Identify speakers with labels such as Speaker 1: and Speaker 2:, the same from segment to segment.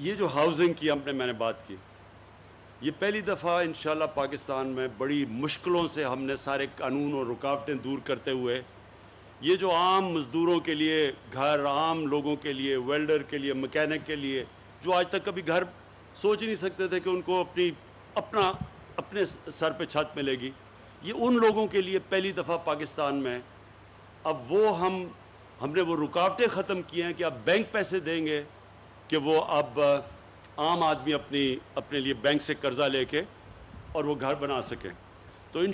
Speaker 1: ये जो हाउसिंग की हमने मैंने बात की, ये पहली दफ़ा इन पाकिस्तान में बड़ी मुश्किलों से हमने सारे कानून और रुकावटें दूर करते हुए, ये जो आम मज़दूरों के लिए, घर आम लोगों के लिए वेल्डर के लिए मकैनिक के लिए, जो आज तक कभी घर सोच ही नहीं सकते थे कि उनको अपनी, अपना, अपने सर पे छत मिलेगी, ये उन लोगों के लिए पहली दफ़ा पाकिस्तान में, अब वो हम, हमने वो रुकावटें ख़त्म की हैं कि अब बैंक पैसे देंगे कि वो अब आम आदमी अपनी, अपने लिए बैंक से कर्ज़ा लेके और वो घर बना सकें। तो इन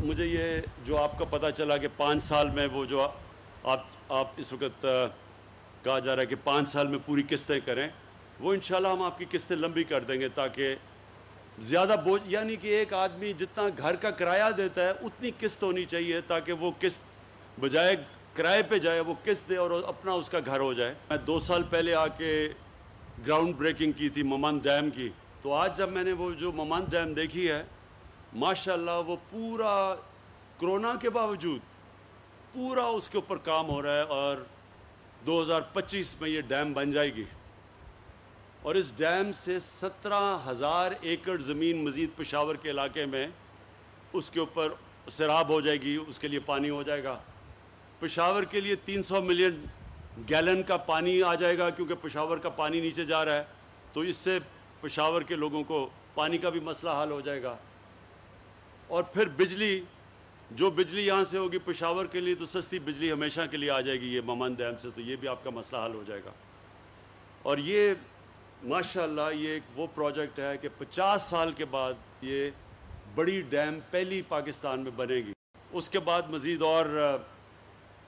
Speaker 1: मुझे ये जो आपका पता चला कि पाँच साल में वो जो आप आप इस वक्त कहा जा रहा है कि पाँच साल में पूरी किस्तें करें, वो इन हम आपकी किस्तें लंबी कर देंगे ताकि ज़्यादा बोझ, यानी कि एक आदमी जितना घर का किराया देता है, उतनी किस्त होनी चाहिए ताकि वो किस्त बजाय किराए पे जाए, वो किस्त दे और अपना उसका घर हो जाए। मैं दो साल पहले आके ग्राउंड ब्रेकिंग की थी, ममान डैम की। तो आज जब मैंने वो जो ममान डैम देखी है, माशाल्लाह वो पूरा कोरोना के बावजूद पूरा उसके ऊपर काम हो रहा है और 2025 में ये डैम बन जाएगी। और इस डैम से सत्रह हज़ार एकड़ ज़मीन मज़ीद पेशावर के इलाके में उसके ऊपर शराब हो जाएगी, उसके लिए पानी हो जाएगा। पेशावर के लिए 300 मिलियन गैलन का पानी आ जाएगा क्योंकि पेशावर का पानी नीचे जा रहा है। तो इससे पेशावर के लोगों को पानी का भी मसला हल हो जाएगा। और फिर बिजली, जो बिजली यहाँ से होगी पेशावर के लिए तो सस्ती बिजली हमेशा के लिए आ जाएगी ये ममन डैम से तो ये भी आपका मसला हल हो जाएगा। और ये, माशाल्लाह, ये एक वो प्रोजेक्ट है कि 50 साल के बाद ये बड़ी डैम पहली पाकिस्तान में बनेगी। उसके बाद मज़ीद और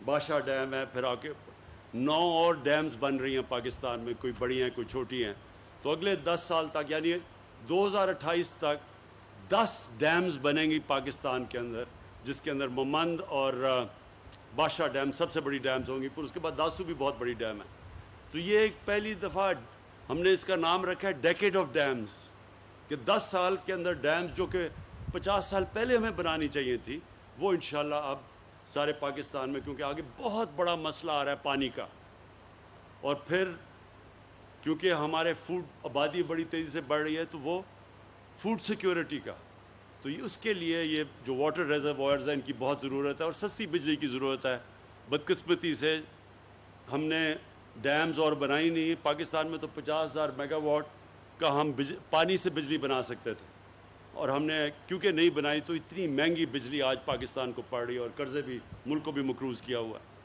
Speaker 1: बादशाह डैम है, फिर आके नौ और डैम्स बन रही हैं पाकिस्तान में, कोई बड़ी हैं, कोई छोटी हैं। तो अगले 10 साल तक, यानी 2028 तक 10 डैम्स बनेंगी पाकिस्तान के अंदर, जिसके अंदर ममंद और बादशाह डैम सबसे बड़ी डैम्स होंगी, फिर उसके बाद दासू भी बहुत बड़ी डैम है। तो ये एक पहली दफ़ा हमने इसका नाम रखा है डेकेड ऑफ़ डैम्स कि 10 साल के अंदर डैम्स जो कि 50 साल पहले हमें बनानी चाहिए थी, वो इन अब सारे पाकिस्तान में, क्योंकि आगे बहुत बड़ा मसला आ रहा है पानी का। और फिर, क्योंकि हमारे फ़ूड आबादी बड़ी तेज़ी से बढ़ रही है तो वो फ़ूड सिक्योरिटी का। तो ये उसके लिए ये जो वाटर रेजर्वायर्स हैं, इनकी बहुत ज़रूरत है और सस्ती बिजली की ज़रूरत है। बदकस्मती से हमने डैम्स और बनाई नहीं, पाकिस्तान में तो पचास हज़ार मेगावाट का हम पानी से बिजली बना सकते थे। और हमने, क्योंकि नहीं बनाई तो इतनी महँगी बिजली आज पाकिस्तान को पड़ रही है और कर्ज़े भी, मुल्क को भी मकरूज़ किया हुआ है।